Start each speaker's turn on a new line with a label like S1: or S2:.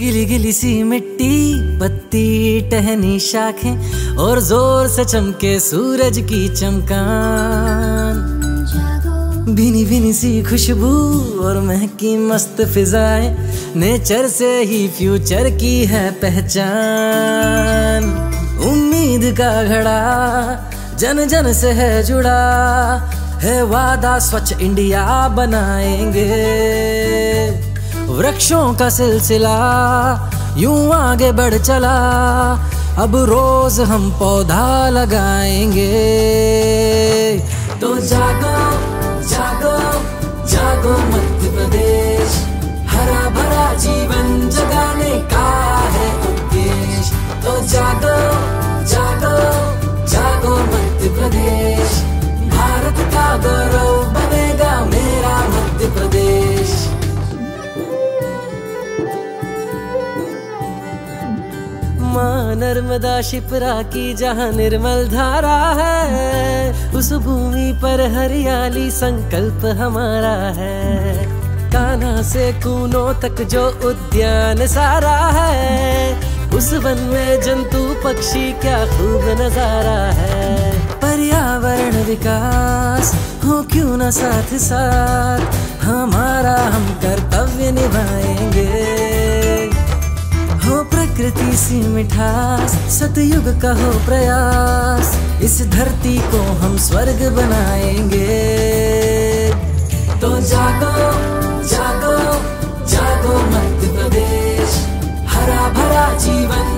S1: गिली गिली सी मिट्टी पत्ती टहनी शाखें और ज़ोर से चमके सूरज की चमकान। भीनी भीनी सी खुशबू और महकी मस्त फिजाएँ नेचर से ही फ्यूचर की है पहचान। उम्मीद का घड़ा जन जन से है जुड़ा है वादा स्वच्छ इंडिया बनाएँगे। वृक्षों का सिलसिला यूँ आगे बढ़ चला। अब रोज हम पौधा लगाएँगे। माँ नर्मदा शिप्रा की जहाँ निर्मल धारा है, उस भूमि पर हरियाली संकल्प हमारा है। काना से कूनो तक जो उद्यान सारा है, उस वन में जंतु पक्षी क्या खूब नज़ारा है। पर्यावरण विकास, हो क्यों न साथ साथ, हमारा हम कर्तव्य निभाएँगे सी मिठास, सतयुग का हो प्रयास। इस धरती को हम स्वर्ग बनाएँगे। तो जागो जागो जागो मध्य प्रदेश। हरा भरा जीवन